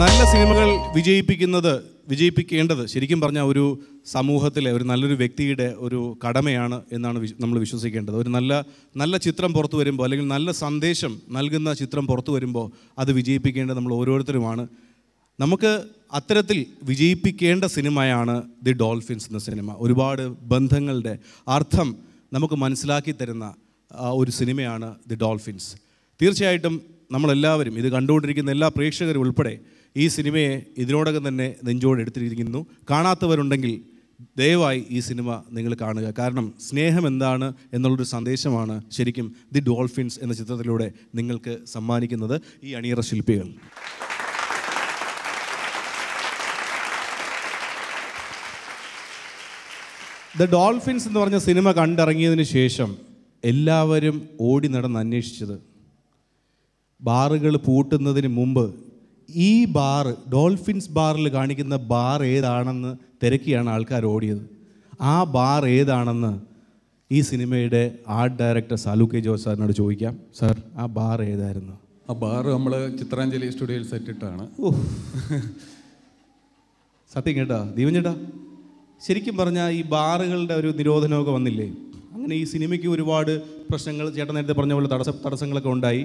നല്ല സിനിമകൾ വിജയിപ്പിക്കുന്നത് വിജയിപ്പിക്കേണ്ടത് ശരിക്കും പറഞ്ഞാൽ ഒരു സമൂഹത്തിലെ ഒരു നല്ലൊരു വ്യക്തിയുടെ ഒരു കടമയാണ് എന്നാണ് നമ്മൾ വിശ്വസിക്കേണ്ടത്. ഒരു നല്ല നല്ല ചിത്രം പുറത്തു വരുമ്പോൾ അല്ലെങ്കിൽ നല്ല സന്ദേശം നൽകുന്ന ചിത്രം പുറത്തു വരുമ്പോൾ അത് വിജയിപ്പിക്കേണ്ടത് നമ്മൾ ഓരോരുത്തരുമാണ്. നമുക്ക് അത്തരത്തിൽ വിജയിപ്പിക്കേണ്ട സിനിമയാണ് ദി ഡോൾഫിൻസ് എന്ന സിനിമ. ഒരുപാട് ബന്ധങ്ങളുടെ അർത്ഥം നമുക്ക് മനസ്സിലാക്കി തരുന്ന ഒരു സിനിമയാണ് ദി ഡോൾഫിൻസ്. തീർച്ചയായിട്ടും നമ്മളെല്ലാവരും ഇത് കണ്ടുകൊണ്ടിരിക്കുന്ന എല്ലാ പ്രേക്ഷകരും ഉൾപ്പെടെ ഈ സിനിമയെ ഇതിനോടകം തന്നെ നെഞ്ചോട് എടുത്തിരിക്കുന്നു. കാണാത്തവരുണ്ടെങ്കിൽ ദയവായി ഈ സിനിമ നിങ്ങൾ കാണുക. കാരണം സ്നേഹം എന്താണ് എന്നുള്ളൊരു സന്ദേശമാണ് ശരിക്കും ദി ഡോൾഫിൻസ് എന്ന ചിത്രത്തിലൂടെ നിങ്ങൾക്ക് സമ്മാനിക്കുന്നത് ഈ അണിയറ ശില്പികൾ. ദ ഡോൾഫിൻസ് എന്ന് പറഞ്ഞ സിനിമ കണ്ടിറങ്ങിയതിന് ശേഷം എല്ലാവരും ഓടി നടന്ന് അന്വേഷിച്ചത്. ബാറുകൾ പൂട്ടുന്നതിന് മുമ്പ് ഈ ബാർ ഡോൾഫിൻസ് ബാറിൽ കാണിക്കുന്ന ബാർ ഏതാണെന്ന് തിരക്കിയാണ് ആൾക്കാർ ഓടിയത്. ആ ബാർ ഏതാണെന്ന് ഈ സിനിമയുടെ art director Salu K Jose സാറിനോട് ചോദിക്കാം. സാർ ആ ബാർ ഏതായിരുന്നു? ആ ബാർ നമ്മൾ ചിത്രാഞ്ജലി സ്റ്റുഡിയോയിൽ സെറ്റിട്ടാണ്. സത്യം കേട്ടാ ദീപൻ ചേട്ടാ. ശരിക്കും പറഞ്ഞാൽ ഈ ബാറുകളുടെ ഒരു നിരോധനമൊക്കെ വന്നില്ലേ? അങ്ങനെ ഈ സിനിമയ്ക്ക് ഒരുപാട് പ്രശ്നങ്ങൾ ചേട്ടൻ നേരത്തെ പറഞ്ഞ പോലെ തടസ്സ തടസ്സങ്ങളൊക്കെ ഉണ്ടായി.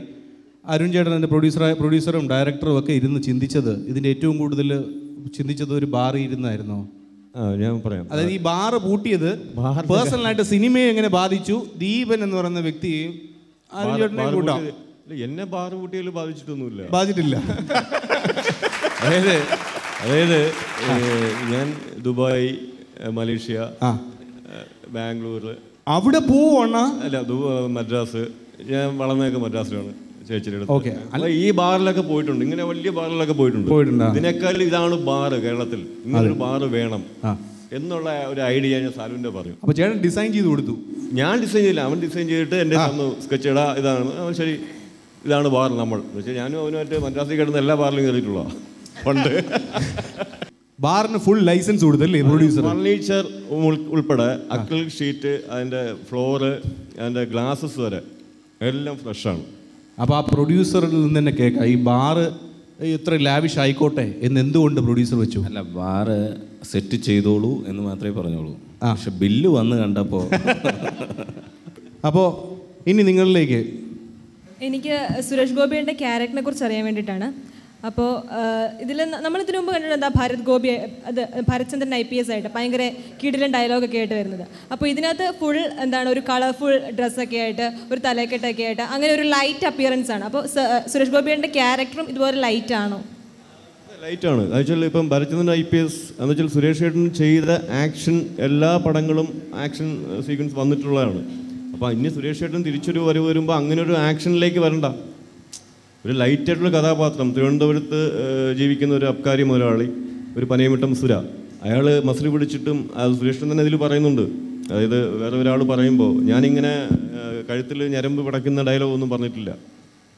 അരുൺ ചേട്ടൻ എന്റെ പ്രൊഡ്യൂസർ പ്രൊഡ്യൂസറും ഡയറക്ടറും ഒക്കെ ഇരുന്ന് ചിന്തിച്ചത് ഇതിന്റെ ഏറ്റവും കൂടുതൽ ചിന്തിച്ചത് ഒരു ബാറിൽ ഇരുന്നായിരുന്നോ? ഞാൻ പറയാം. അതായത് ഈ ബാറ് പൂട്ടിയത് പേഴ്സണലായിട്ട് സിനിമയെ എങ്ങനെ ബാധിച്ചു? ദീപൻ എന്ന് പറയുന്ന വ്യക്തിയെയും അരുൺ ചേട്ടനെയും കൂട്ടാം. എന്നെ ബാറ് കൂട്ടിയാൽ ബാധിച്ചിട്ടൊന്നുമില്ല. ബാധിച്ചിട്ടില്ല. അതായത് അതായത് ഞാൻ ദുബായ് മലേഷ്യ ബാംഗ്ലൂർ അവിടെ പോവണ അല്ല ദുബ മദ്രാസ്. ഞാൻ വളർന്നതൊക്കെ മദ്രാസിലാണ്. ചേച്ചിയുടെ. ഓക്കെ. അല്ല ഈ ബാറിലൊക്കെ പോയിട്ടുണ്ട്. ഇങ്ങനെ വലിയ ബാറിലൊക്കെ പോയിട്ടുണ്ട്. പോയിട്ടുണ്ടോ? ഇതിനേക്കാൾ ഇതാണ് ബാറ് കേരളത്തിൽ. ഇങ്ങനൊരു ബാറ് വേണം എന്നുള്ള ഒരു ഐഡിയ ഞാൻ സാലുവിന്റെ പറയും അപ്പൊ ചേട്ടൻ ഡിസൈൻ ചെയ്ത് കൊടുത്തു. ഞാൻ ഡിസൈൻ ചെയ്തില്ല അവൻ ഡിസൈൻ ചെയ്തിട്ട് എന്റെ തന്നു സ്കെച്ച് ഇടാ ഇതാണ്. അവൻ ശരി ഇതാണ് ബാർ നമ്മൾ. എന്ന് വെച്ചാൽ ഞാനും അവനുമായിട്ട് മദ്രാസിൽ കിടന്ന എല്ലാ ബാറിലും കയറിയിട്ടുള്ള പണ്ട്. ബാറിന് ഫുൾ ലൈസൻസ് കൊടുത്തല്ലേ പ്രൊഡ്യൂസർ ഫർണിച്ചർ ഉൾപ്പെടെ അക്രിലിക് ഷീറ്റ് അതിന്റെ ഫ്ലോറ് അതിന്റെ ഗ്ലാസസ് വരെ എല്ലാം ഫ്രഷാണ് അപ്പോൾ ആ പ്രൊഡ്യൂസറിൽ നിന്ന് തന്നെ കേൾക്കാം ഈ ബാറ് ഇത്ര ലാവിഷ് ആയിക്കോട്ടെ എന്ന് എന്തുകൊണ്ട് പ്രൊഡ്യൂസർ വെച്ചു? അല്ല ബാറ് സെറ്റ് ചെയ്തോളൂ എന്ന് മാത്രമേ പറഞ്ഞോളൂ. ആ. പക്ഷെ ബില്ല് വന്ന് കണ്ടപ്പോൾ അപ്പോൾ ഇനി നിങ്ങളിലേക്ക്. എനിക്ക് സുരേഷ് ഗോപിയുടെ ക്യാരക്ടറിനെ കുറിച്ച് അറിയാൻ വേണ്ടിയിട്ടാണ്. അപ്പോൾ ഇതിൽ നമ്മൾ ഇതിനു മുമ്പ് കണ്ടിട്ടുണ്ട് എന്താ ഭരത് ഗോപി അത് ഭരത്ചന്ദ്രൻ ഐ പി എസ് ആയിട്ട് ഭയങ്കര കീടിലൻ ഡയലോഗൊക്കെ ആയിട്ട് വരുന്നത്. അപ്പോൾ ഇതിനകത്ത് ഫുൾ എന്താണ് ഒരു കളർഫുൾ ഡ്രസ്സൊക്കെ ആയിട്ട് ഒരു തലക്കെട്ടൊക്കെ ആയിട്ട് അങ്ങനെ ഒരു ലൈറ്റ് അപ്പിയറൻസ് ആണ്. അപ്പോൾ സുരേഷ് ഗോപിയുടെ ക്യാരക്ടറും ഇതുപോലെ ലൈറ്റ് ആണോ? ലൈറ്റാണ് ആണ്. വെച്ചാൽ ഇപ്പം ഭരചന്ദ്രൻ ഐ പി എസ് എന്ന് വെച്ചാൽ സുരേഷ് ഏട്ടൻ ചെയ്ത ആക്ഷൻ എല്ലാ പടങ്ങളും ആക്ഷൻ സീക്വൻസ് വന്നിട്ടുള്ളതാണ്. അപ്പോൾ ഇനി സുരേഷ് ഏട്ടൻ തിരിച്ചൊരു വരവ് വരുമ്പോൾ അങ്ങനെ ഒരു ആക്ഷനിലേക്ക് വരണ്ട. ഒരു ലൈറ്റ് ആയിട്ടുള്ള കഥാപാത്രം. തിരുവനന്തപുരത്ത് ജീവിക്കുന്ന ഒരു അബ്കാരി മുതലാളി ഒരു പനയമിട്ടം സുര. അയാൾ മസിൽ പിടിച്ചിട്ടും അത് സുരേഷൻ തന്നെ ഇതിൽ പറയുന്നുണ്ട്. അതായത് വേറെ ഒരാൾ പറയുമ്പോൾ ഞാനിങ്ങനെ കഴുത്തിൽ ഞരമ്പ് പടയ്ക്കുന്ന ഡയലോഗ് ഒന്നും പറഞ്ഞിട്ടില്ല.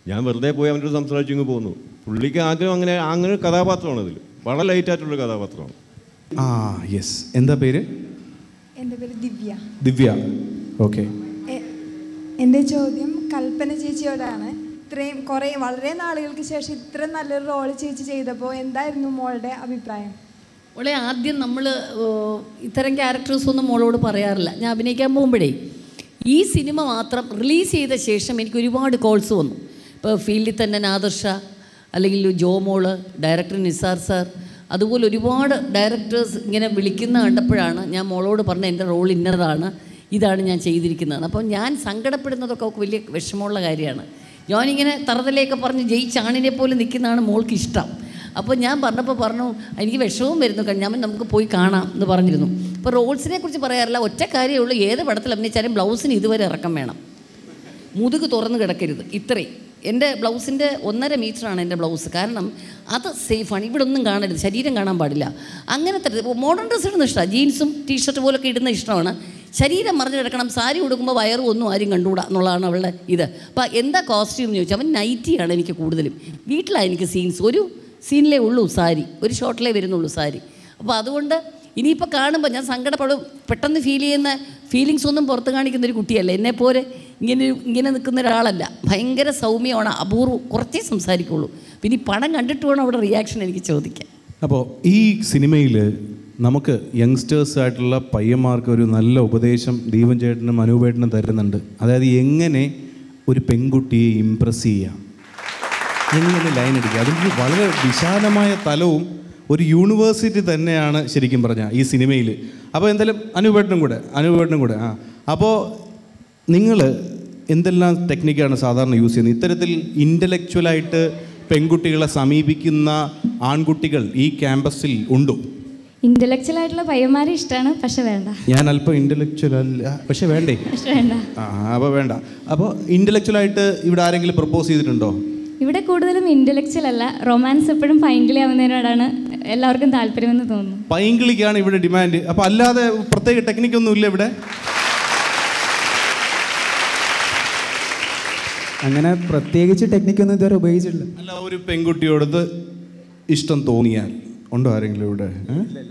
ഞാൻ വെറുതെ പോയി അവന്റെ സംസാരിച്ചു ഇങ്ങ് പോകുന്നു പുള്ളിക്ക് ആഗ്രഹം അങ്ങനെ അങ്ങനെ ഒരു കഥാപാത്രമാണ് ഇതിൽ വളരെ ലൈറ്റ് ആയിട്ടുള്ള കഥാപാത്രമാണ്. ആ യെസ് എന്താ പേര്? എന്റെ പേര് ദിവ്യ. ദിവ്യ. ഓക്കെ. എന്റെ ചോദ്യം കൽപ്പന ചേച്ചിയോടാണ്. ഇത്രയും കുറേ വളരെ നാളുകൾക്ക് ശേഷം ഇത്ര നല്ലൊരു റോൾ ചേച്ചി ചെയ്തപ്പോൾ എന്തായിരുന്നു മോളുടെ അഭിപ്രായം? മോളെ ആദ്യം നമ്മൾ ഇത്തരം ക്യാരക്ടേഴ്സ് ഒന്നും മോളോട് പറയാറില്ല. ഞാൻ അഭിനയിക്കാൻ പോകുമ്പോഴേ ഈ സിനിമ മാത്രം റിലീസ് ചെയ്ത ശേഷം എനിക്ക് ഒരുപാട് കോൾസ് വന്നു. ഇപ്പോൾ ഫീൽഡിൽ തന്നെ നാദർഷ അല്ലെങ്കിൽ Jomol director Nisar sir അതുപോലെ ഒരുപാട് ഡയറക്ടേഴ്സ് ഇങ്ങനെ വിളിക്കുന്ന കണ്ടപ്പോഴാണ് ഞാൻ മോളോട് പറഞ്ഞ എന്റെ റോൾ ഇന്നതാണ് ഇതാണ് ഞാൻ ചെയ്തിരിക്കുന്നത് അപ്പോൾ ഞാൻ സങ്കടപ്പെടുന്നതൊക്കെ വലിയ വിഷമമുള്ള കാര്യമാണ്. ഞാനിങ്ങനെ തറതലയൊക്കെ പറഞ്ഞ് ജയിച്ചാണിനെ പോലെ നിൽക്കുന്നതാണ് മോൾക്ക് ഇഷ്ടം. അപ്പോൾ ഞാൻ പറഞ്ഞപ്പോൾ പറഞ്ഞു എനിക്ക് വിഷമവും വരുന്നു കഴിഞ്ഞാൽ നമുക്ക് പോയി കാണാം എന്ന് പറഞ്ഞിരുന്നു. അപ്പോൾ റോൾസിനെ കുറിച്ച് പറയാറില്ല ഒറ്റ കാര്യമേ ഉള്ളൂ ഏത് പടത്തിൽ അഭിനയിച്ചാലും ബ്ലൗസിന് ഇതുവരെ ഇറക്കം വേണം. മുതുക് തുറന്ന് കിടക്കരുത് ഇത്രയും എന്റെ ബ്ലൗസിന്റെ ഒന്നര മീറ്ററാണ് എന്റെ ബ്ലൗസ് കാരണം അത് സേഫാണ് ഇവിടെ ഒന്നും കാണരുത് ശരീരം കാണാൻ പാടില്ല. അങ്ങനെ അങ്ങനത്തെ മോഡേൺ ഡ്രസ്സ് ഇടുന്ന ഇഷ്ടമാണ് ജീൻസും ടീഷർട്ട് പോലൊക്കെ ഇടുന്ന ഇഷ്ടമാണ് ശരീരം മറിഞ്ഞു കിടക്കണം സാരി ഉടുക്കുമ്പോൾ വയറും ഒന്നും ആരും കണ്ടുകൂടാ എന്നുള്ളതാണ് അവളുടെ ഇത്. അപ്പോൾ എന്താ കോസ്റ്റ്യൂം എന്ന് ചോദിച്ചാൽ അവൻ നൈറ്റിയാണ് എനിക്ക് കൂടുതലും. വീട്ടിലാണ് എനിക്ക് സീൻസ് ഒരു സീനിലേ ഉള്ളൂ സാരി. ഒരു ഷോട്ടിലേ വരുന്നുള്ളൂ സാരി. അപ്പോൾ അതുകൊണ്ട് ഇനിയിപ്പോൾ കാണുമ്പോൾ ഞാൻ സങ്കടപ്പെടും. പെട്ടെന്ന് ഫീൽ ചെയ്യുന്ന ഫീലിങ്സ് ഒന്നും പുറത്ത് കാണിക്കുന്ന ഒരു കുട്ടിയല്ല. പോലെ ഇങ്ങനെ ഇങ്ങനെ നിൽക്കുന്ന ഒരാളല്ല. ഭയങ്കര സൗമ്യമാണ് അപൂർവം കുറച്ചേ സംസാരിക്കുള്ളൂ. പിന്നെ ഈ പടം കണ്ടിട്ട് വേണം അവിടെ റിയാക്ഷൻ എനിക്ക് ചോദിക്കാൻ. അപ്പോൾ ഈ സിനിമയിൽ നമുക്ക് യങ്സ്റ്റേഴ്സായിട്ടുള്ള പയ്യന്മാർക്ക് ഒരു നല്ല ഉപദേശം ദീപൻ ചേട്ടനും അനൂപേട്ടനും തരുന്നുണ്ട്. അതായത് എങ്ങനെ ഒരു പെൺകുട്ടിയെ ഇമ്പ്രസ് ചെയ്യാം? എങ്ങനെ ലൈൻ അടിക്കുക? അതിന് വളരെ വിശാലമായ തലവും ഒരു യൂണിവേഴ്സിറ്റി തന്നെയാണ് ശരിക്കും പറഞ്ഞാൽ ഈ സിനിമയിൽ അപ്പോൾ എന്തായാലും അനുപേട്ടനും കൂടെ അനുപേട്ടനും കൂടെ ആ. അപ്പോൾ നിങ്ങൾ എന്തെല്ലാം ടെക്നിക്കാണ് സാധാരണ യൂസ് ചെയ്യുന്നത്? ഇത്തരത്തിൽ ഇന്റലക്ച്വലായിട്ട് പെൺകുട്ടികളെ സമീപിക്കുന്ന ആൺകുട്ടികൾ ഈ ക്യാമ്പസിൽ ഉണ്ടോ? ഇന്റലക്ച്വൽ ആയിട്ടുള്ള പയ്യന്മാരെ ഇഷ്ടമാണ് പക്ഷെ വേണ്ട. ഞാൻ അല്പം ഇന്റലക്ച്വൽ അല്ല പക്ഷെ വേണ്ടേ? അപ്പൊ വേണ്ട. ആ അപ്പോൾ വേണ്ട. അപ്പോൾ ഇന്റലക്ച്വലായിട്ട് ഇവിടെ ആരെങ്കിലും പ്രപ്പോസ് ചെയ്തിട്ടുണ്ടോ? ഇവിടെ കൂടുതലും ഇന്റലക്ച്വൽ അല്ല. റൊമാൻസ് എപ്പോഴും പൈങ്കിളി ആവുന്നതിനോടാണ് എല്ലാവർക്കും താല്പര്യമെന്ന് തോന്നുന്നു. പൈങ്കിളിക്കാണ് ഇവിടെ ഡിമാൻഡ് അപ്പോൾ അല്ലാതെ പ്രത്യേക ടെക്നിക്കൊന്നും ഇല്ല ഇവിടെ? അങ്ങനെ പ്രത്യേകിച്ച് ടെക്നിക്കൊന്നും ഇതുവരെ ഉപയോഗിച്ചിട്ടില്ല. അല്ല ഒരു പെൺകുട്ടിയോടത് ഇഷ്ടം തോന്നിയാൽ ഉണ്ടോ ആരെങ്കിലും ഇവിടെ?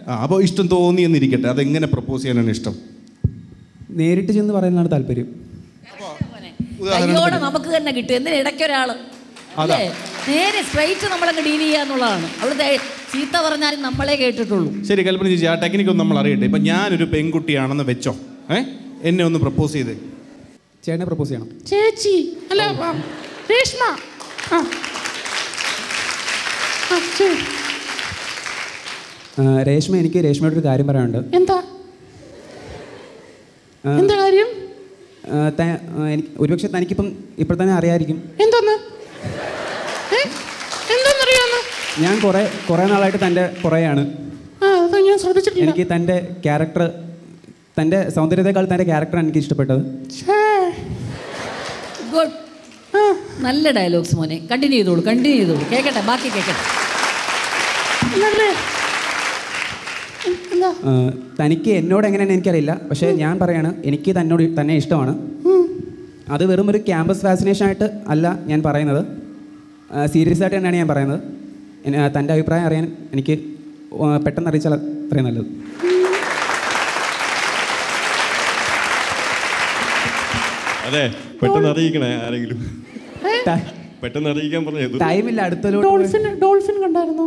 ആ അപ്പോൾ ഇഷ്ടം തോന്നി എന്നിരിക്കട്ടെ. അതെങ്ങനെ പ്രപ്പോസ് ചെയ്യാനാണ് ഇഷ്ടം? നേരിട്ട് ചെന്ന് പറയുന്നതാണ് താല്പര്യം. കയ്യോടെ നമുക്ക് തന്നെ കിട്ടും. എന്തിനാ ഇടയ്ക്കൊരാൾ അല്ലേ? നേരെ സ്ട്രൈറ്റ് നമ്മളങ്ങ് ഡീൽ ചെയ്യാന്നുള്ളതാണ് അവിടെ ചീത്ത പറഞ്ഞാലും നമ്മളെ കേട്ടിട്ടുള്ളൂ. ശരി കൽപ്പന ചേച്ചി ആ ടെക്നിക്ക് ഒന്ന് നമ്മൾ അറിയട്ടെ. ഇപ്പം ഞാനൊരു പെൺകുട്ടിയാണെന്ന് വെച്ചോ? ഏ? എന്നെ ഒന്ന് പ്രപ്പോസ് ചെയ്ത്. ചേട്ടനെ പ്രപ്പോസ് ചെയ്യണം. ചേച്ചി അല്ല രേഷ്മ. ആ. ആ, ശരി. രേഷ്മ എനിക്ക് രേഷ്മയോട് ഒരു കാര്യം പറയാനുണ്ട്. എന്താ? എന്താ കാര്യം? എനിക്ക് ഒരുപക്ഷെ തനിക്കിപ്പം ഇപ്പോൾ തന്നെ അറിയായിരിക്കും. എന്തോന്ന്? ഞാൻ കുറെ കുറെ നാളായിട്ട് തന്റെ പുറകെയാണ്. ആ ഞാൻ ശ്രദ്ധിച്ചിട്ടില്ല. എനിക്ക് തന്റെ ക്യാരക്ടർ തന്റെ സൗന്ദര്യത്തെക്കാൾ തന്റെ ക്യാരക്ടറാണ് എനിക്ക് ഇഷ്ടപ്പെട്ടത്. ഛേ. ഗുഡ്. നല്ല ഡയലോഗ്സ് മോനെ. കണ്ടിന്യൂ ചെയ്തോളൂ കണ്ടിന്യൂ ചെയ്തോളൂ. കേൾക്കട്ടെ ബാക്കി കേൾക്കട്ടെ തനിക്ക് എന്നോട് എങ്ങനെയാണ് എനിക്കറിയില്ല. പക്ഷേ ഞാൻ പറയാണ് എനിക്ക് തന്നോട് തന്നെ ഇഷ്ടമാണ്. അത് വെറും ഒരു ക്യാമ്പസ് ഫാസിനേഷൻ ആയിട്ട് അല്ല ഞാൻ പറയുന്നത്. സീരിയസ് ആയിട്ട് തന്നെയാണ് ഞാൻ പറയുന്നത്. തന്റെ അഭിപ്രായം അറിയാൻ എനിക്ക് പെട്ടെന്ന് അറിയിച്ചാൽ അത്രയും നല്ലത്. അതെ പെട്ടെന്ന് അറിയിക്കണേ ആരെങ്കിലും. പെട്ടെന്ന് അറിയിക്കാൻ പറഞ്ഞു ടൈമില്ല അടുത്തൊരു ഡോൾഫിൻ ഡോൾഫിൻ കണ്ടായിരുന്നോ?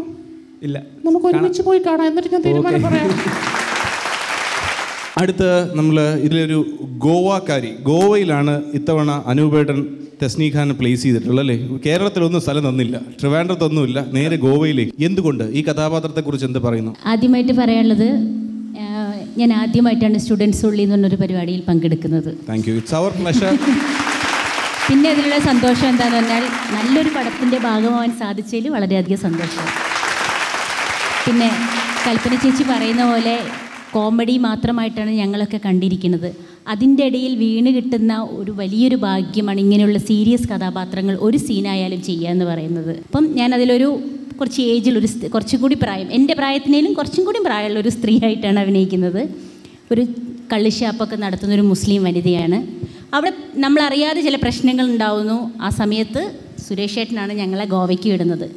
ഇല്ല. നമുക്ക് ഒരുമിച്ച് പോയി കാണാം. എന്നിട്ട് ഞാൻ തീരുമാനം പറയാം. അടുത്ത് നമ്മൾ ഇതിലൊരു ഗോവാക്കാരി. ഗോവയിലാണ് ഇത്തവണ അനൂപേട്ടൻ തെസ്നീഖാനെ പ്ലേസ് ചെയ്തിട്ടുള്ളത് അല്ലേ? കേരളത്തിലൊന്നും സ്ഥലം തന്നില്ല. ട്രിവാൻഡ്രത്തൊന്നുമില്ല. നേരെ ഗോവയിലേക്ക്. എന്തുകൊണ്ട്? ഈ കഥാപാത്രത്തെ കുറിച്ച് എന്ത് പറയുന്നു? ആദ്യമായിട്ട് പറയാനുള്ളത് ഞാൻ ആദ്യമായിട്ടാണ് സ്റ്റുഡൻസ് ഉള്ളി എന്ന് പറഞ്ഞൊരു പരിപാടിയിൽ പങ്കെടുക്കുന്നത്. Thank you it's our pleasure പിന്നെ അതിലുള്ള സന്തോഷം എന്താണെന്ന് പറഞ്ഞാൽ നല്ലൊരു പടത്തിന്റെ ഭാഗമാവാൻ സാധിച്ചതിൽ വളരെയധികം സന്തോഷം. പിന്നെ കൽപ്പന ചേച്ചി പറയുന്ന പോലെ കോമഡി മാത്രമായിട്ടാണ് ഞങ്ങളൊക്കെ കണ്ടിരിക്കുന്നത്. അതിന്റെ ഇടയിൽ വീണ് കിട്ടുന്ന ഒരു വലിയൊരു ഭാഗ്യമാണ് ഇങ്ങനെയുള്ള സീരിയസ് കഥാപാത്രങ്ങൾ ഒരു സീനായാലും ചെയ്യുക എന്ന് പറയുന്നത്. അപ്പം ഞാൻ അതിലൊരു കുറച്ച് ഏജിൽ ഒരു കുറച്ചും കൂടി പ്രായം എന്റെ പ്രായത്തിനേലും കുറച്ചും കൂടി പ്രായമുള്ള ഒരു സ്ത്രീ ആയിട്ടാണ് അഭിനയിക്കുന്നത്. ഒരു കള്ളിഷാപ്പൊക്കെ നടത്തുന്ന ഒരു മുസ്ലിം വനിതയാണ്. അവിടെ നമ്മളറിയാതെ ചില പ്രശ്നങ്ങൾ ഉണ്ടാവുന്നു ആ സമയത്ത് സുരേഷ് ഏട്ടനാണ് ഞങ്ങളെ ഗോവയ്ക്ക് വിടുന്നത്.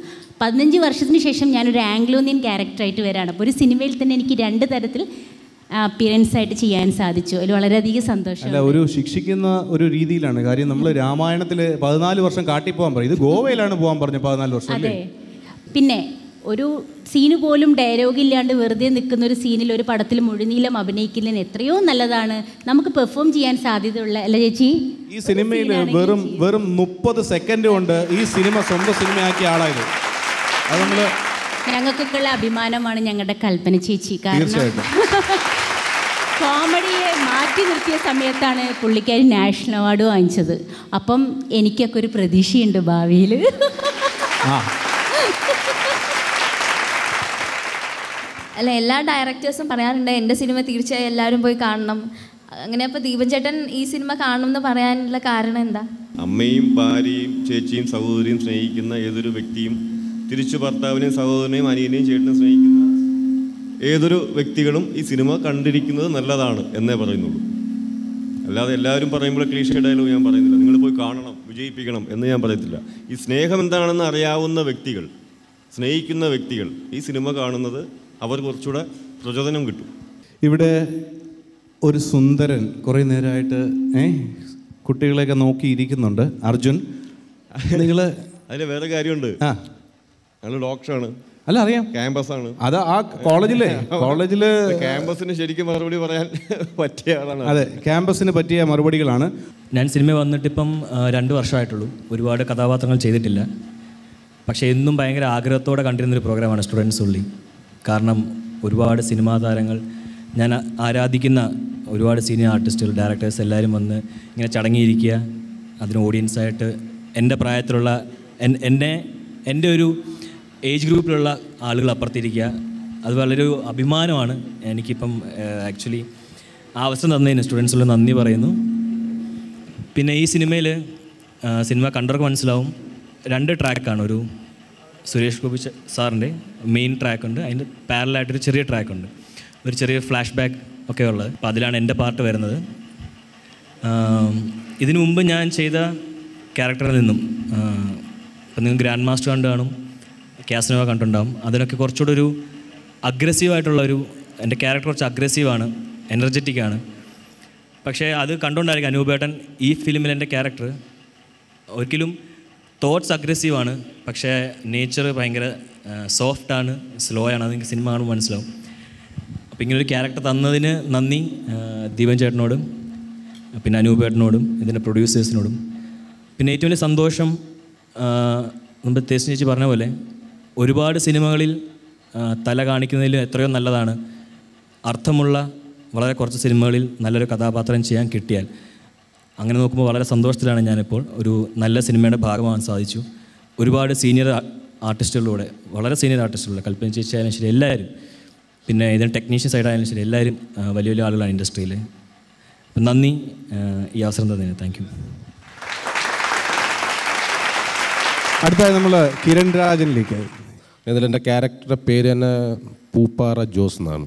പതിനഞ്ച് വർഷത്തിന് ശേഷം ഞാനൊരു ആംഗ്ലോനിയൻ ക്യാരക്ടറായിട്ട് വരാണ്. അപ്പോൾ ഒരു സിനിമയിൽ തന്നെ എനിക്ക് രണ്ട് തരത്തിൽ അപ്പിയറൻസ് ആയിട്ട് ചെയ്യാൻ സാധിച്ചു. അതിൽ വളരെയധികം സന്തോഷം അല്ല ഒരു ശിക്ഷിക്കുന്ന ഒരു രീതിയിലാണ്. കാര്യം നമ്മൾ രാമായണത്തിൽ പതിനാല് വർഷം കാട്ടി പോകാൻ പറയും. ഇത് ഗോവയിലാണ് പോകാൻ പറഞ്ഞു പതിനാല് വർഷം അതെ. പിന്നെ ഒരു സീന് പോലും ഡയലോഗ് ഇല്ലാണ്ട് വെറുതെ നിൽക്കുന്ന ഒരു സീനിൽ ഒരു പടത്തിൽ മുഴുനീളം അഭിനയിക്കുന്നതിന് എത്രയോ നല്ലതാണ്. നമുക്ക് പെർഫോം ചെയ്യാൻ സാധ്യതയുള്ള അല്ല ചേച്ചി? ഈ സിനിമയിൽ വെറും വെറും മുപ്പത് സെക്കൻഡ് കൊണ്ട് ഈ സിനിമ സ്വന്തം സിനിമയാക്കിയ ആളായത് നമ്മൾ അഭിമാനമാണ് ഞങ്ങളുടെ കൽപ്പന ചേച്ചി കാരണം കോമഡിയെ മാറ്റി നിർത്തിയ സമയത്താണ് പുള്ളിക്കാരി നാഷണൽ അവാർഡ് വാങ്ങിച്ചത്. അപ്പം എനിക്കൊക്കെ ഒരു പ്രതീക്ഷയുണ്ട് ഭാവിയിൽ അല്ല എല്ലാ ഡയറക്ടേഴ്സും പറയാറുണ്ട് എന്റെ സിനിമ തീർച്ചയായും എല്ലാവരും പോയി കാണണം. അങ്ങനെ അപ്പോൾ ദീപൻ ചേട്ടൻ ഈ സിനിമ കാണണം എന്ന് പറയാനുള്ള കാരണം എന്താ? അമ്മയും ഭാര്യയും ചേച്ചിയും സഹോദരിയും സ്നേഹിക്കുന്ന ഏതൊരു വ്യക്തിയും തിരിച്ചു ഭർത്താവിനെയും സഹോദരനെയും അനിയനെയും ചേട്ടനെയും സ്നേഹിക്കുന്ന ഏതൊരു വ്യക്തികളും ഈ സിനിമ കണ്ടിരിക്കുന്നത് നല്ലതാണ് എന്നേ പറയുന്നുള്ളൂ. അല്ലാതെ എല്ലാവരും പറയുമ്പോൾ ക്ലീഷേ ഡയലോഗ് ഞാൻ പറയുന്നില്ല. നിങ്ങൾ പോയി കാണണം വിജയിപ്പിക്കണം എന്ന് ഞാൻ പറയത്തില്ല. ഈ സ്നേഹം എന്താണെന്ന് അറിയാവുന്ന വ്യക്തികൾ സ്നേഹിക്കുന്ന വ്യക്തികൾ ഈ സിനിമ കാണുന്നത് അവർ കുറച്ചുകൂടെ പ്രചോദനം കിട്ടും. ഇവിടെ ഒരു സുന്ദരൻ കുറേ നേരമായിട്ട് ഏ കുട്ടികളെയൊക്കെ നോക്കിയിരിക്കുന്നുണ്ട്. അർജുൻ നിങ്ങൾ അതിന് വേറെ കാര്യമുണ്ട്. ആ. ഞങ്ങൾ ഡോക്ടറാണ്. അല്ല അറിയാം. ക്യാമ്പസ് ആണ് അത് ആ കോളേജിലെ കോളേജിൽ ക്യാമ്പസിന് ശരിക്കും മറുപടി പറയാൻ പറ്റിയ ആളാണ്. അതെ ക്യാമ്പസിന് പറ്റിയ മറുപടികളാണ്. ഞാൻ സിനിമ വന്നിട്ടിപ്പം രണ്ട് വർഷമായിട്ടുള്ളൂ. ഒരുപാട് കഥാപാത്രങ്ങൾ ചെയ്തിട്ടില്ല. പക്ഷേ എന്നും ഭയങ്കര ആഗ്രഹത്തോടെ കണ്ടിരുന്നൊരു പ്രോഗ്രാമാണ് സ്റ്റുഡൻസ് ഉള്ളി. കാരണം ഒരുപാട് സിനിമാ താരങ്ങൾ ഞാൻ ആരാധിക്കുന്ന ഒരുപാട് സീനിയർ ആർട്ടിസ്റ്റുകൾ ഡയറക്ടേഴ്സ് എല്ലാവരും വന്ന് ഇങ്ങനെ ചടങ്ങിയിരിക്കുക. അതിന് ഓഡിയൻസായിട്ട് എന്റെ പ്രായത്തിലുള്ള എൻ- എന്നെ എന്റെ ഒരു ഏജ് ഗ്രൂപ്പിലുള്ള ആളുകൾ അപ്പുറത്തിരിക്കുക. അത് വളരെ അഭിമാനമാണ്. എനിക്കിപ്പം ആക്ച്വലി ആ അവസരം തന്നതിന് സ്റ്റുഡൻസിലുള്ള നന്ദി പറയുന്നു. പിന്നെ ഈ സിനിമയിൽ സിനിമ കണ്ടവർക്ക് മനസ്സിലാവും. രണ്ട് ട്രാക്കാണ്. ഒരു സുരേഷ് ഗോപി സാറിന്റെ മെയിൻ ട്രാക്കുണ്ട്. അതിന്റെ പാരലായിട്ടൊരു ചെറിയ ട്രാക്കുണ്ട്. ഒരു ചെറിയ ഫ്ലാഷ് ബാക്ക് ഒക്കെ ഉള്ളത്. അപ്പോൾ അതിലാണ് എന്റെ പാർട്ട് വരുന്നത്. ഇതിനു മുമ്പ് ഞാൻ ചെയ്ത ക്യാരക്ടറിൽ നിന്നും ഇപ്പം നിങ്ങൾ ഗ്രാൻഡ് മാസ്റ്റർ കണ്ട് കാണും. ക്യാസിനോവ കണ്ടിട്ടുണ്ടാവും. അതിനൊക്കെ കുറച്ചുകൂടെ ഒരു അഗ്രസീവായിട്ടുള്ള ഒരു എന്റെ ക്യാരക്ടർ കുറച്ച് അഗ്രസീവാണ് എനർജറ്റിക് ആണ്. പക്ഷേ അത് കണ്ടുകൊണ്ടായിരിക്കും അനൂപേട്ടൻ ഈ ഫിലിമിൽ എന്റെ ക്യാരക്ടർ ഒരിക്കലും തോട്ട്സ് അഗ്രസീവാണ് പക്ഷേ നേച്ചർ ഭയങ്കര സോഫ്റ്റാണ് സ്ലോ ആണ് അതെനിക്ക് സിനിമ കാണുമ്പോൾ മനസ്സിലാവും. അപ്പോൾ ഇങ്ങനൊരു ക്യാരക്ടർ തന്നതിന് നന്ദി ദീപൻ ചേട്ടനോടും പിന്നെ അനൂപേട്ടനോടും ഇതിന്റെ പ്രൊഡ്യൂസേഴ്സിനോടും പിന്നെ ഏറ്റവും വലിയ സന്തോഷം മുമ്പ് തേസ് ചേച്ചി പറഞ്ഞ പോലെ ഒരുപാട് സിനിമകളിൽ തല കാണിക്കുന്നതിൽ എത്രയോ നല്ലതാണ്. അർത്ഥമുള്ള വളരെ കുറച്ച് സിനിമകളിൽ നല്ലൊരു കഥാപാത്രം ചെയ്യാൻ കിട്ടിയാൽ. അങ്ങനെ നോക്കുമ്പോൾ വളരെ സന്തോഷത്തിലാണ് ഞാനിപ്പോൾ ഒരു നല്ല സിനിമയുടെ ഭാഗമാകാൻ സാധിച്ചു. ഒരുപാട് സീനിയർ ആർട്ടിസ്റ്റുകളിലൂടെ വളരെ സീനിയർ ആർട്ടിസ്റ്റുകളിലൂടെ കൽപ്പന ചേച്ചി ആയാലും ശരി എല്ലാവരും പിന്നെ ഇതിന് ടെക്നീഷ്യൻ സൈഡായാലും ശരി എല്ലാവരും വലിയ വലിയ ആളുകളാണ് ഇൻഡസ്ട്രിയിൽ. നന്ദി ഈ അവസരം തന്നതിന്. Thank you. അടുത്തായി നമ്മൾ കിരൺ രാജനിലേക്ക്. ഇതിൽ എന്റെ ക്യാരക്ടറുടെ പേര് തന്നെ പൂപ്പാറ ജോസ് എന്നാണ്.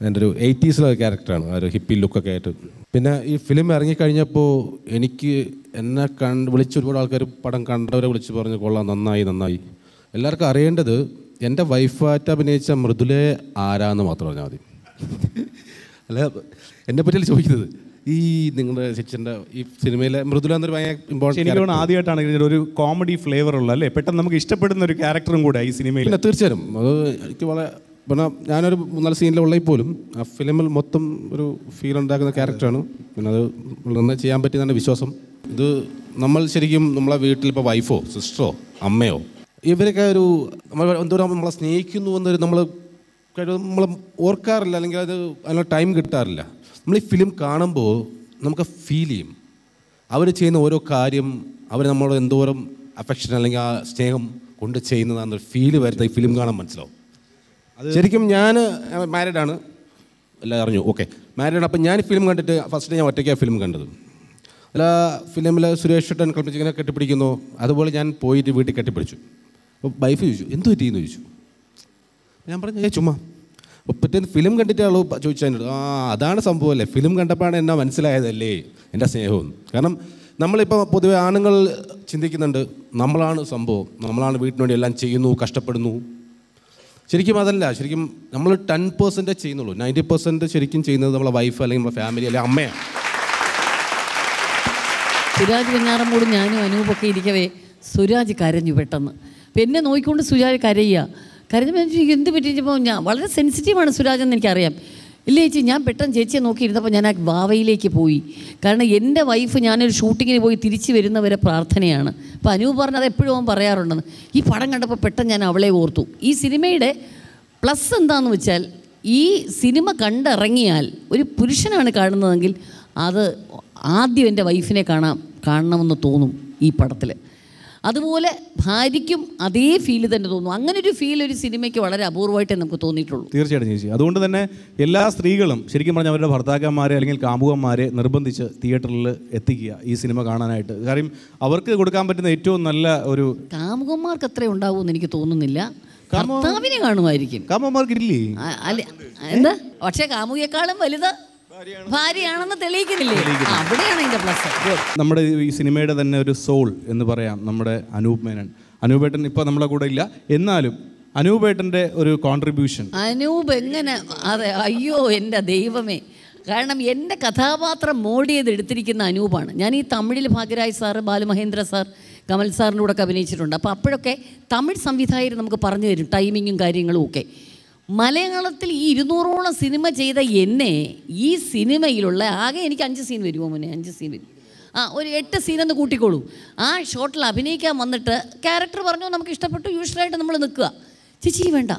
എന്റെ ഒരു എയ്റ്റീസിലെ ക്യാരക്ടറാണ് ആ ഒരു ഹിപ്പി ലുക്കൊക്കെ ആയിട്ട്. പിന്നെ ഈ ഫിലിം ഇറങ്ങിക്കഴിഞ്ഞപ്പോൾ എനിക്ക് എന്നെ കണ്ട് വിളിച്ച് ഒരുപാട് ആൾക്കാർ പടം കണ്ടവരെ വിളിച്ച് പറഞ്ഞു കൊള്ളാം നന്നായി നന്നായി. എല്ലാവർക്കും അറിയേണ്ടത് എന്റെ വൈഫായിട്ട് അഭിനയിച്ച മൃദുലേ ആരാന്ന് മാത്രം പറഞ്ഞാൽ മതി. അല്ല എന്നെ പറ്റിയല്ല ചോദിക്കുന്നത്? ഈ നിങ്ങളുടെ ശിക്ഷന്റെ ഈ സിനിമയിലെ മൃദുല എന്നൊരു ഭയങ്കര ഇമ്പോർട്ടന്റ് എനിക്ക് ആദ്യമായിട്ടാണ് ഇതിന്റെ ഒരു കോമഡി ഫ്ലേവർ ഉള്ള അല്ലേ? പെട്ടെന്ന് നമുക്ക് ഇഷ്ടപ്പെടുന്ന ഒരു ക്യാരക്ടറും കൂടെ ഈ സിനിമയിൽ. പിന്നെ തീർച്ചയായും അത് എനിക്ക് വളരെ പിന്നെ ഞാനൊരു മൂന്നാൽ സീനിലുള്ളതിൽ പോലും ആ ഫിലിമിൽ മൊത്തം ഒരു ഫീൽ ഉണ്ടാക്കുന്ന ക്യാരക്ടറാണ് പിന്നെ അത് നന്നായി ചെയ്യാൻ പറ്റിയതാണ് വിശ്വാസം. ഇത് നമ്മൾ ശരിക്കും നമ്മളെ വീട്ടിൽ ഇപ്പോൾ വൈഫോ സിസ്റ്ററോ അമ്മയോ ഇവരൊക്കെ ഒരു നമ്മൾ എന്തോരം നമ്മളെ സ്നേഹിക്കുന്നു എന്നൊരു നമ്മൾ നമ്മൾ ഓർക്കാറില്ല. അല്ലെങ്കിൽ അത് അതിനുള്ള ടൈം കിട്ടാറില്ല. നമ്മൾ ഈ ഫിലിം കാണുമ്പോൾ നമുക്ക് ഫീൽ ചെയ്യും. അവർ ചെയ്യുന്ന ഓരോ കാര്യം അവർ നമ്മളോട് എന്തോരം അഫെക്ഷൻ അല്ലെങ്കിൽ ആ സ്നേഹം കൊണ്ട് ചെയ്യുന്നതാണെന്നൊരു ഫീൽ വരുന്ന ഈ ഫിലിം കാണാൻ മനസ്സിലാവും. ശരിക്കും ഞാൻ മാരീഡ് ആണ്. എല്ലാം അറിഞ്ഞു. ഓക്കെ മാരീഡ് അപ്പോൾ അപ്പം ഞാൻ ഫിലിം കണ്ടിട്ട് ഫസ്റ്റ് ഞാൻ ഒറ്റയ്ക്കാണ് ഫിലിം കണ്ടത്. അല്ല ഫിലിമിൽ സുരേഷ് ഏട്ടൻ കളിപ്പിച്ചിങ്ങനെ കെട്ടിപ്പിടിക്കുന്നു. അതുപോലെ ഞാൻ പോയിട്ട് വീട്ടിൽ കെട്ടിപ്പിടിച്ചു. അപ്പോൾ വൈഫ് ചോദിച്ചു എന്ത് പറ്റിയെന്ന് ചോദിച്ചു. ഞാൻ പറഞ്ഞു ഏ ചുമ്മാ. പിറ്റേന്ന് ഫിലിം കണ്ടിട്ടാളോ ചോദിച്ചതിനോട് ആ അതാണ് സംഭവം അല്ലേ ഫിലിം കണ്ടപ്പോഴാണ് എന്നെ മനസ്സിലായതല്ലേ? എന്റെ സ്നേഹവും. കാരണം നമ്മളിപ്പോൾ പൊതുവെ ആണുങ്ങൾ ചിന്തിക്കുന്നുണ്ട് നമ്മളാണ് സംഭവം. നമ്മളാണ് വീട്ടിന് വേണ്ടി എല്ലാം ചെയ്യുന്നു കഷ്ടപ്പെടുന്നു. ശരിക്കും അതല്ല ശരിക്കും നമ്മൾ ടെൻ പെർസെന്റേ ചെയ്യുന്നുള്ളൂ. നയന്റി പെർസെന്റ് ശരിക്കും ചെയ്യുന്നത് നമ്മളെ വൈഫ് അല്ലെങ്കിൽ നമ്മളെ ഫാമിലി അല്ലെങ്കിൽ അമ്മയാണ്. സുരാജ് വെഞ്ഞാറമ്മൂട് ഞാനും അനൂപൊക്കെ ഇരിക്കവേ സുരാജ് കരഞ്ഞു പെട്ടെന്ന്. പിന്നെ നോക്കിക്കൊണ്ട് സുരാജ് കരയുക. ഞാൻ ചോദിച്ചു, എന്ത് പറ്റിയപ്പോൾ ഞാൻ വളരെ സെൻസിറ്റീവാണ് സുരാജ് എന്ന് എനിക്കറിയാം. ഇല്ല ചേച്ചി ഞാൻ പെട്ടെന്ന് ചേച്ചിയെ നോക്കിയിരുന്നപ്പോൾ ഞാൻ ആ വാവയിലേക്ക് പോയി. കാരണം എന്റെ വൈഫ് ഞാനൊരു ഷൂട്ടിങ്ങിന് പോയി തിരിച്ചു വരുന്നവരെ പ്രാർത്ഥനയാണ്. അപ്പോൾ അനൂപ് പറഞ്ഞത് എപ്പോഴും അവൻ പറയാറുണ്ടെന്ന്. ഈ പടം കണ്ടപ്പോൾ പെട്ടെന്ന് ഞാൻ അവളെ ഓർത്തു. ഈ സിനിമയുടെ പ്ലസ് എന്താണെന്ന് വെച്ചാൽ ഈ സിനിമ കണ്ടിറങ്ങിയാൽ ഒരു പുരുഷനാണ് കാണുന്നതെങ്കിൽ അത് ആദ്യം എന്റെ വൈഫിനെ കാണാം കാണണമെന്ന് തോന്നും ഈ പടത്തിൽ അതുപോലെ ഭാര്യയ്ക്കും അതേ ഫീൽ തന്നെ തോന്നും. അങ്ങനെ ഒരു ഫീൽ ഒരു സിനിമയ്ക്ക് വളരെ അപൂർവമായിട്ടേ നമുക്ക് തോന്നിയിട്ടുള്ളൂ. തീർച്ചയായിട്ടും ചേച്ചി. അതുകൊണ്ട് തന്നെ എല്ലാ സ്ത്രീകളും ശരിക്കും പറഞ്ഞാൽ അവരുടെ ഭർത്താക്കന്മാരെ അല്ലെങ്കിൽ കാമുകന്മാരെ നിർബന്ധിച്ച് തിയേറ്ററിൽ എത്തിക്കുക ഈ സിനിമ കാണാനായിട്ട്. കാര്യം അവർക്ക് കൊടുക്കാൻ പറ്റുന്ന ഏറ്റവും നല്ല ഒരു കാമുകന്മാർക്ക് അത്ര ഉണ്ടാവുമെന്ന് എനിക്ക് തോന്നുന്നില്ല. ഭർത്താവിനെ കാണുമായിരിക്കും. കാമുകന്മാർക്കില്ലേ എന്താ? പക്ഷേ കാമുകയെക്കാളും വലുത് ഭാര്യയാണെന്ന് തെളിയിക്കുന്നില്ലേ? അവിടെയാണ് അതിന്റെ പ്ലസ് നമ്മുടെ ഈ സിനിമയുടെ തന്നെ ഒരു സോൾ എന്ന് പറയാം നമ്മുടെ അനൂപ് മേനൻ. അനൂപേട്ടൻ ഇപ്പൊ നമ്മുടെ കൂടെ ഇല്ല. എന്നാലും അനൂപേട്ടന്റെ ഒരു കോൺട്രിബ്യൂഷൻ അനൂപ് എങ്ങനെ അതെ അയ്യോ എന്റെ ദൈവമേ. കാരണം എന്റെ കഥാപാത്രം മോഡ് ചെയ്ത് എടുത്തിരിക്കുന്ന അനൂപാണ്. ഞാൻ ഈ തമിഴിൽ ഭാഗ്യരാജ് സാറ് ബാലമഹേന്ദ്ര സാർ കമൽ സാറിന്റെ കൂടെ ഒക്കെ അഭിനയിച്ചിട്ടുണ്ട്. അപ്പോൾ അപ്പോഴൊക്കെ തമിഴ് സംവിധായകർ നമുക്ക് പറഞ്ഞു തരും ടൈമിങ്ങും കാര്യങ്ങളും ഒക്കെ. മലയാളത്തിൽ ഈ ഇരുന്നൂറോളം സിനിമ ചെയ്ത എന്നെ ഈ സിനിമയിലുള്ള ആകെ എനിക്ക് അഞ്ച് സീൻ വരുമോ മുന്നേ അഞ്ച് സീൻ വരും. ആ ഒരു എട്ട് സീനൊന്ന് കൂട്ടിക്കോളൂ. ആ ഷോട്ടിൽ അഭിനയിക്കാൻ വന്നിട്ട് ക്യാരക്ടർ പറഞ്ഞു നമുക്ക് ഇഷ്ടപ്പെട്ടു യൂഷ്വലായിട്ട് നമ്മൾ നിൽക്കുക. ചേച്ചി വേണ്ട.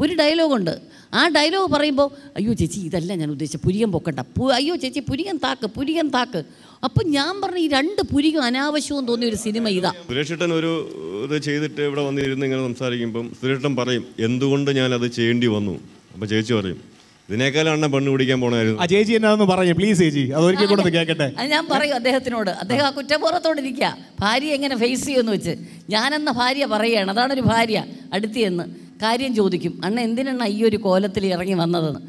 ഒരു ഡയലോഗുണ്ട് ആ ഡയലോഗ് പറയുമ്പോൾ അയ്യോ ചേച്ചി ഇതല്ല ഞാൻ ഉദ്ദേശിച്ചത് പുരികം പൊക്കണ്ട. അയ്യോ ചേച്ചി പുരികം താക്ക് പുരികം താക്ക്. അപ്പം ഞാൻ പറഞ്ഞ ഈ രണ്ട് പുരികം അനാവശ്യവും തോന്നിയ ഒരു സിനിമ ഇതാ. സുരേഷ് ഒരു ഇത് ചെയ്തിട്ട് ഇവിടെ വന്നിരുന്ന് ഇങ്ങനെ സംസാരിക്കുമ്പം സുരേഷേട്ടൻ പറയും എന്തുകൊണ്ട് ഞാൻ അത് ചെയ്യേണ്ടി വന്നു? അപ്പോൾ ചേച്ചി പറയും ഇതിനേക്കാളാണ് അണ്ണൻ പെണ്ണ് പിടിക്കാൻ പോണായിരുന്നു. ആ ചേച്ചി എന്നാന്ന് പറഞ്ഞു പ്ലീസ് ചേച്ചി അത് ഒരിക്കൽ കൂടെ കേക്കട്ടെ. കേൾക്കട്ടെ അത് ഞാൻ പറയും അദ്ദേഹത്തിനോട് അദ്ദേഹം ആ കുറ്റബോധത്തോടിരിക്കുക ഭാര്യ എങ്ങനെ ഫേസ് ചെയ്യുമെന്ന് വെച്ച് ഞാനെന്ന ഭാര്യ പറയുകയാണ് ഒരു ഭാര്യ അടുത്തിയെന്ന് കാര്യം ചോദിക്കും. അണ്ണ എന്തിനാണ് ഈ ഒരു കോലത്തിൽ ഇറങ്ങി വന്നതെന്ന്?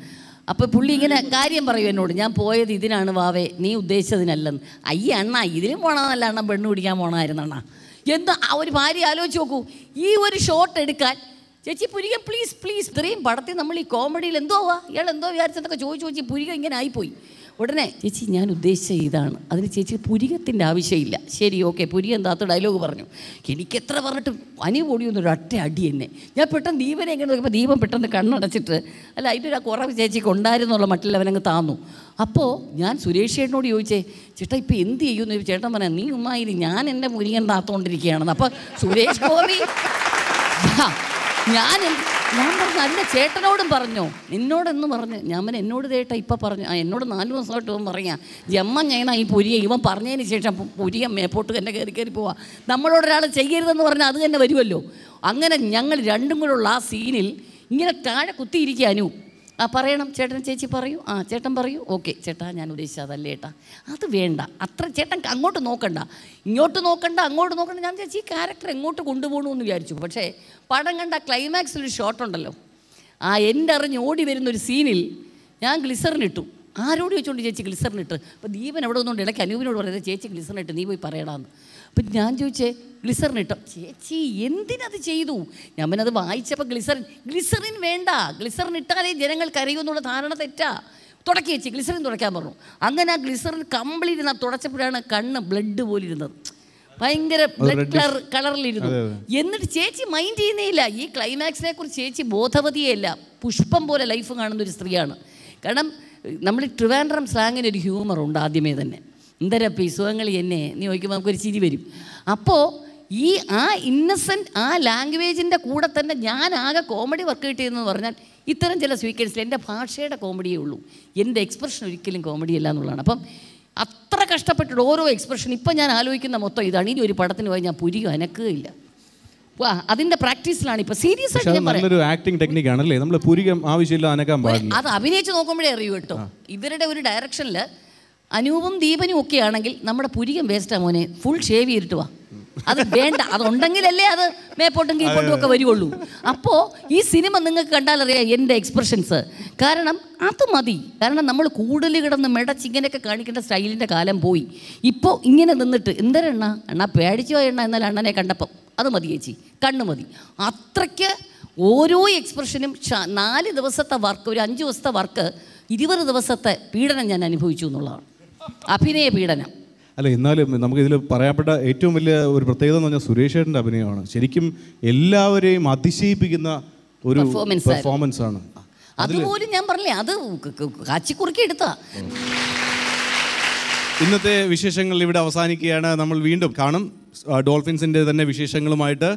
അപ്പോൾ പുള്ളി ഇങ്ങനെ കാര്യം പറയും എന്നോട് ഞാൻ പോയത് ഇതിനാണ് വാവേ നീ ഉദ്ദേശിച്ചതിനല്ലെന്ന്. അയ്യ അണ്ണ ഇതിലും പോണതല്ല അണ്ണ പെണ്ണ് പിടിക്കാൻ പോണമായിരുന്നു അണ്ണ. എന്താ ആ ഒരു ഭാര്യ ആലോചിച്ച് നോക്കൂ. ഈ ഒരു ഷോട്ട് എടുക്കാൻ ചേച്ചി പുരിക പ്ലീസ് പ്ലീസ് ഇത്രയും പടത്തിൽ നമ്മൾ ഈ കോമഡിയിൽ എന്തോ ആവാ? ഇയാൾ എന്തോ വിചാരിച്ചെന്നൊക്കെ ചോദിച്ചു ചോദിച്ചു പുരിക ഇങ്ങനെ ആയിപ്പോയി. ഉടനെ ചേച്ചി ഞാൻ ഉദ്ദേശിച്ച ഇതാണ്. അതിന് ചേച്ചി പുരികത്തിന്റെ ആവശ്യമില്ല. ശരി ഓക്കെ. പുരികം താത്ത ഡയലോഗ് പറഞ്ഞു. എനിക്ക് എത്ര പറഞ്ഞിട്ട് പനി പൊടിയൊന്നും ഒറ്റ അടി എന്നെ. ഞാൻ പെട്ടെന്ന് ദീപനെ എങ്ങനെ നോക്കിയപ്പോൾ ദീപം പെട്ടെന്ന് കണ്ണടച്ചിട്ട് അല്ല അതിന്റെ ഒരു കുറവ് ചേച്ചിക്ക് ഉണ്ടായിരുന്നുള്ള മട്ടിൽ അവനങ്ങ് താന്നു. അപ്പോൾ ഞാൻ സുരേഷ് ചേട്ടനോട് ചോദിച്ചേ ചേട്ടാ ഇപ്പോൾ എന്ത് ചെയ്യുമെന്ന് ചോദിച്ചു ചേട്ടൻ പറയാം നീ ഉമ്മായിരി ഞാൻ എന്റെ പുരികൻ താത്തോണ്ടിരിക്കുകയാണെന്ന്. അപ്പോൾ സുരേഷ് ഗോപി ഞാൻ ഞാൻ പറഞ്ഞു അല്ല ചേട്ടനോടും പറഞ്ഞു. നിന്നോടെന്ന് പറഞ്ഞു. ഞാൻ എന്നോട് ചേട്ടാ ഇപ്പം പറഞ്ഞു. ആ എന്നോട് നാല് ദിവസമായിട്ട് ഇവൻ പറയാം ജമ്മ ഞാൻ ഈ പുരിയ. ഇവൻ പറഞ്ഞതിന് ശേഷം പുരിയ മേപ്പോട്ട് തന്നെ കയറി കയറി പോവാ. നമ്മളോടൊരാൾ ചെയ്യരുതെന്ന് പറഞ്ഞാൽ അത് തന്നെ വരുമല്ലോ അങ്ങനെ ഞങ്ങൾ രണ്ടും കൂടെ ഉള്ള ആ സീനിൽ ഇങ്ങനെ താഴെ കുത്തിയിരിക്കുക അനു. ആ പറയണം. ചേട്ടൻ ചേച്ചി പറയൂ. ആ ചേട്ടൻ പറയൂ. ഓക്കെ ചേട്ടാ ഞാൻ ഉദ്ദേശിച്ചത് അതല്ലേ ഏട്ടാ. അത് വേണ്ട. അത്ര ചേട്ടൻ അങ്ങോട്ട് നോക്കണ്ട. ഇങ്ങോട്ട് നോക്കണ്ട അങ്ങോട്ട് നോക്കണ്ട. ഞാൻ ചേച്ചി ഈ ക്യാരക്ടർ എങ്ങോട്ട് കൊണ്ടുപോകണു എന്ന് വിചാരിച്ചു. പക്ഷേ പടം കണ്ട ക്ലൈമാക്സിൽ ഒരു ഷോട്ട് ഉണ്ടല്ലോ. ആ എന്റെ അറിഞ്ഞ് ഓടി വരുന്ന ഒരു സീനിൽ ഞാൻ ഗ്ലിസറിനിട്ടു ആരോട് ചോദിച്ചുകൊണ്ട് ചേച്ചി ഗ്ലിസറിനിട്ട് അപ്പോൾ ദീപൻ എവിടെ നിന്നുകൊണ്ട് ഇടയ്ക്ക് അനൂപിനോട് പറയുന്നത് ചേച്ചി ഗ്ലിസറിനിട്ട് നീ പോയി പറയടാന്ന്. അപ്പം ഞാൻ ചോദിച്ചേ ഗ്ലിസറിൻ ഇട്ടോ? ചേച്ചി എന്തിനത് ചെയ്തു? ഞാൻ പിന്നെ അത് വായിച്ചപ്പോൾ ഗ്ലിസറിൻ ഗ്ലിസറിൻ വേണ്ട. ഗ്ലിസറിൻ ഇട്ടാലേ കരയൂ എന്നുള്ള ധാരണ തെറ്റാ. തുടക്കി വെച്ച് ഗ്ലിസറിൻ തുടയ്ക്കാൻ പറഞ്ഞു. അങ്ങനെ ആ ഗ്ലിസറിൻ കമ്പിളിരുന്ന തുടച്ചപ്പോഴാണ് കണ്ണ് ബ്ലഡ് പോലെ ഇരുന്നത്. ഭയങ്കര ബ്ലഡ് കളർ കളറിലിരുന്നു എന്നിട്ട് ചേച്ചി മൈൻഡ് ചെയ്യുന്നേയില്ല. ഈ ക്ലൈമാക്സിനെ കുറിച്ച് ചേച്ചി ബോധവതിയല്ല പുഷ്പം പോലെ ലൈഫ് കാണുന്ന ഒരു സ്ത്രീയാണ്. കാരണം നമ്മൾ ട്രിവാൻഡ്രം സ്ലാങ്ങിന് ഒരു ഹ്യൂമർ ഉണ്ട് ആദ്യമേ തന്നെ. എന്തരപ്പം ഈ സുഖങ്ങൾ എന്നെ? നീ ചോദിക്കുമ്പോൾ നമുക്കൊരു ചിരി വരും. അപ്പോൾ ഈ ആ ഇന്നസെന്റ് ആ ലാംഗ്വേജിന്റെ കൂടെ തന്നെ ഞാൻ ആകെ കോമഡി വർക്ക് കിട്ടിയതെന്ന് പറഞ്ഞാൽ ഇത്തരം ചില സ്വീക്കേഴ്സിൽ എന്റെ ഭാഷയുടെ കോമഡിയേ ഉള്ളൂ. എന്റെ എക്സ്പ്രഷൻ ഒരിക്കലും കോമഡി അല്ല എന്നുള്ളതാണ്. അപ്പം അത്ര കഷ്ടപ്പെട്ടിട്ട് ഓരോ എക്സ്പ്രഷൻ ഇപ്പം ഞാൻ ആലോചിക്കുന്ന മൊത്തം ഇതാണ്. ഇനി ഒരു പടത്തിന് പോയി ഞാൻ പുരികം അനക്കുകയില്ല. അതിന്റെ അതിന്റെ പ്രാക്ടീസിലാണ് ഇപ്പൊ. സീരിയസ് ആയിട്ട് നല്ലൊരു ആക്ടിങ് ടെക്നിക്കാണ് അല്ലേ നമ്മൾ പുരികം ആവശ്യമില്ല അനക്കാൻ പാടില്ല. അത് അഭിനയിച്ച് നോക്കുമ്പോഴേ അറിയൂ കേട്ടോ. ഇവരുടെ ഒരു ഡയറക്ഷനിൽ അനൂപും ദീപനും ഒക്കെ ആണെങ്കിൽ നമ്മുടെ പുരികം വേസ്റ്റാ മോനെ. ഫുൾ ഷേവ് ചെയ്തിട്ട് വാ. അത് വേണ്ട. അതുണ്ടെങ്കിലല്ലേ അത് മേപ്പോട്ടും കീപ്പോട്ടും ഒക്കെ വരുവുള്ളൂ. അപ്പോൾ ഈ സിനിമ നിങ്ങൾക്ക് കണ്ടാലറിയാം എന്റെ എക്സ്പ്രഷൻസ് കാരണം അത് മതി. കാരണം നമ്മൾ കൂടുതൽ കിടന്ന് മെടച്ച് ഇങ്ങനെയൊക്കെ കാണിക്കേണ്ട സ്റ്റൈലിന്റെ കാലം പോയി. ഇപ്പോൾ ഇങ്ങനെ നിന്നിട്ട് എന്തരെണ്ണ? എണ്ണ പേടിച്ചോ എണ്ണ എന്നാൽ അണ്ണനെ കണ്ടപ്പം. അത് മതി ചേച്ചി. കണ്ണ് മതി. അത്രയ്ക്ക് ഓരോ എക്സ്പ്രഷനും നാല് ദിവസത്തെ വർക്ക് ഒരു അഞ്ച് ദിവസത്തെ വർക്ക് ഇരുപത് ദിവസത്തെ പീഡനം ഞാൻ അനുഭവിച്ചു എന്നുള്ളതാണ്. അഭിനയ പീഡനം. അല്ല എന്നാലും നമുക്ക് ഇതിൽ പറയപ്പെട്ട ഏറ്റവും വലിയ ഒരു പ്രത്യേകത എന്ന് പറഞ്ഞാൽ സുരേഷ് ഏട്ടന്റെ അഭിനയമാണ്. ശരിക്കും എല്ലാവരെയും അതിശയിപ്പിക്കുന്ന ഒരു പെർഫോമൻസ് ആണ്. അതുപോലും ഞാൻ പറഞ്ഞില്ലേ അത് കാച്ചിക്കുറുക്കി എടുത്താ ഇന്നത്തെ വിശേഷങ്ങൾ ഇവിടെ അവസാനിക്കുകയാണ്. നമ്മൾ വീണ്ടും കാണും. ഡോൾഫിൻസിന്റെ തന്നെ വിശേഷങ്ങളുമായിട്ട്.